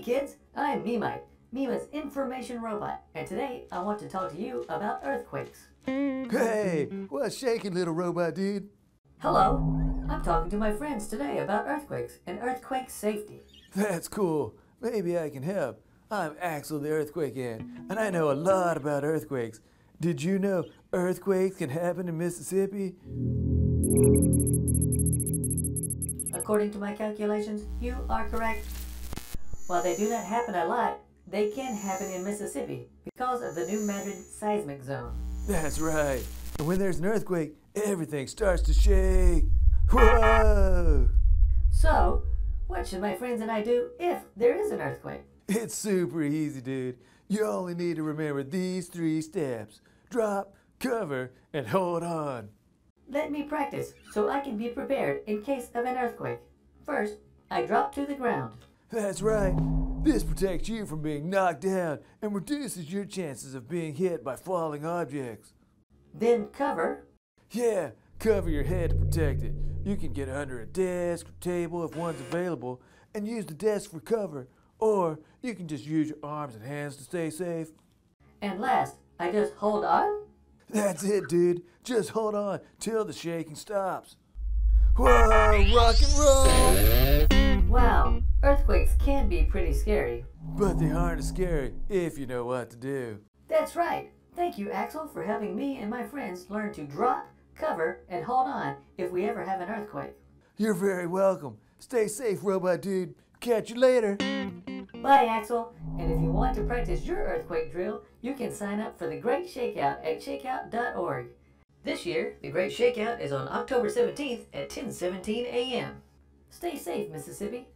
kids, I'm Memite, MEMA's information robot, and today I want to talk to you about earthquakes. Hey, what's shaking, little robot dude? Hello, I'm talking to my friends today about earthquakes and earthquake safety. That's cool. Maybe I can help. I'm Axel the Earthquake Ant, and I know a lot about earthquakes. Did you know earthquakes can happen in Mississippi? According to my calculations, you are correct. While they do not happen a lot, they can happen in Mississippi because of the New Madrid seismic zone. That's right. And when there's an earthquake, everything starts to shake. Whoa! So, what should my friends and I do if there is an earthquake? It's super easy, dude. You only need to remember these three steps drop, cover, and hold on. Let me practice so I can be prepared in case of an earthquake. First, I drop to the ground. That's right. This protects you from being knocked down and reduces your chances of being hit by falling objects. Then cover. Yeah, cover your head to protect it. You can get under a desk or table if one's available and use the desk for cover, or you can just use your arms and hands to stay safe. And last, I just hold on. That's it, dude. Just hold on till the shaking stops. Whoa, rock and roll! Wow, earthquakes can be pretty scary. But they aren't as scary if you know what to do. That's right. Thank you, Axel, for helping me and my friends learn to drop, cover, and hold on if we ever have an earthquake. You're very welcome. Stay safe, robot dude. Catch you later. Bye, Axel. And if you want to practice your earthquake drill, you can sign up for the Great Shakeout at shakeout.org. This year, the Great Shakeout is on October 17th at 10:17 a.m. Stay safe, Mississippi.